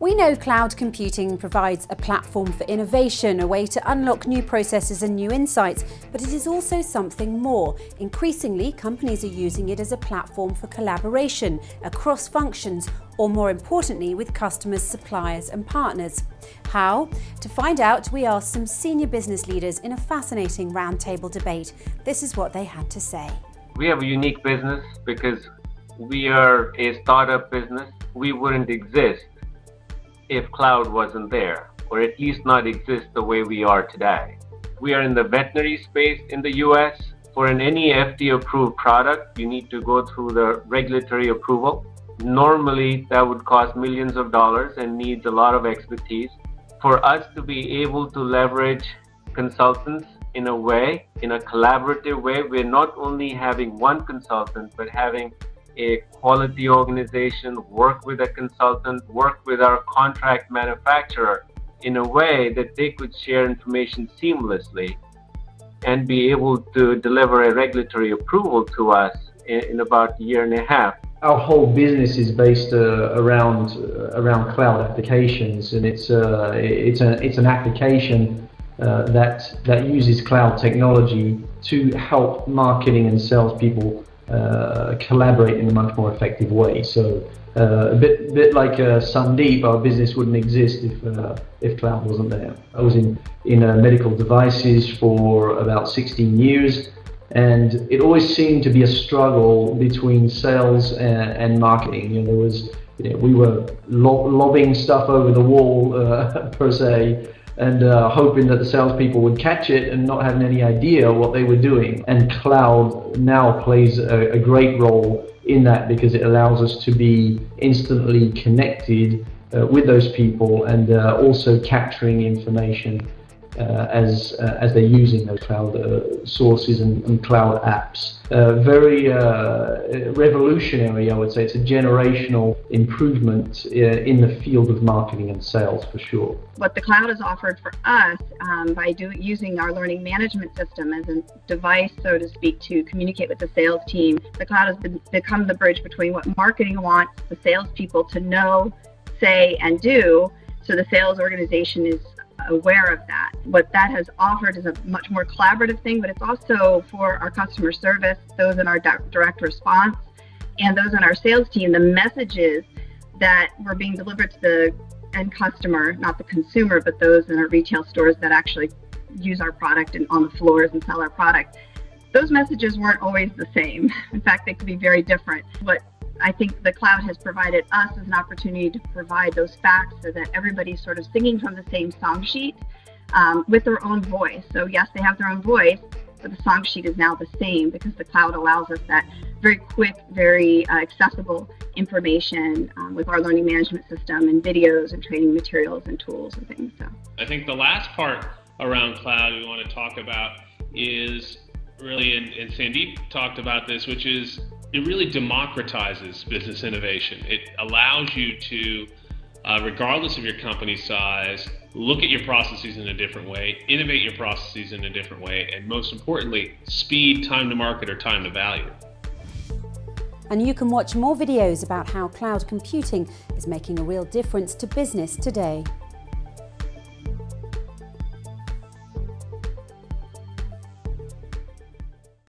We know cloud computing provides a platform for innovation, a way to unlock new processes and new insights, but it is also something more. Increasingly, companies are using it as a platform for collaboration across functions, or more importantly, with customers, suppliers, and partners. How? To find out, we asked some senior business leaders in a fascinating roundtable debate. This is what they had to say. We have a unique business because we are a startup business. We wouldn't exist if cloud wasn't there, or at least not exist the way we are today. We are in the veterinary space in the US. For an any FDA approved product, you need to go through the regulatory approval. Normally, that would cost millions of dollars and needs a lot of expertise. For us to be able to leverage consultants in a way, in a collaborative way, we're not only having one consultant, but having a quality organization, work with a consultant, work with our contract manufacturer in a way that they could share information seamlessly and be able to deliver a regulatory approval to us in, in about a year and a half. Our whole business is based uh, around uh, around cloud applications, and it's uh, it's a it's an application uh, that that uses cloud technology to help marketing and salespeople collaborate in a much more effective way. So uh, a bit bit like uh, Sandeep, our business wouldn't exist if uh, if cloud wasn't there. I was in in uh, medical devices for about 16 years, and it always seemed to be a struggle between sales and, and marketing. You know, there was you know, we were lo- lobbing stuff over the wall uh, per se and uh, hoping that the salespeople would catch it and not having any idea what they were doing. And cloud now plays a, a great role in that because it allows us to be instantly connected uh, with those people and uh, also capturing information as uh, as they're using those cloud uh, sources and, and, cloud apps. very revolutionary, I would say. It's a generational improvement in the field of marketing and sales for sure. What the cloud has offered for us um, by do, using our learning management system as a device, so to speak, to communicate with the sales team, the cloud has been, become the bridge between what marketing wants the salespeople to know, say, and do so the sales organization is aware of that. What that has offered is a much more collaborative thing, but it's also for our customer service, those in our direct response, and those in our sales team, the messages that were being delivered to the end customer, not the consumer, but those in our retail stores that actually use our product and on the floors and sell our product. Those messages weren't always the same. In fact, they could be very different. What I think the cloud has provided us as an opportunity to provide those facts so that everybody's sort of singing from the same song sheet um, with their own voice. So, yes, they have their own voice, but the song sheet is now the same because the cloud allows us that very quick, very uh, accessible information um, with our learning management system and videos and training materials and tools and things. So, I think the last part around cloud we want to talk about is really, and, and Sandeep talked about this, which is it really democratizes business innovation. It allows you to, uh, regardless of your company size, look at your processes in a different way, innovate your processes in a different way, and most importantly, speed time to market or time to value. And you can watch more videos about how cloud computing is making a real difference to business today.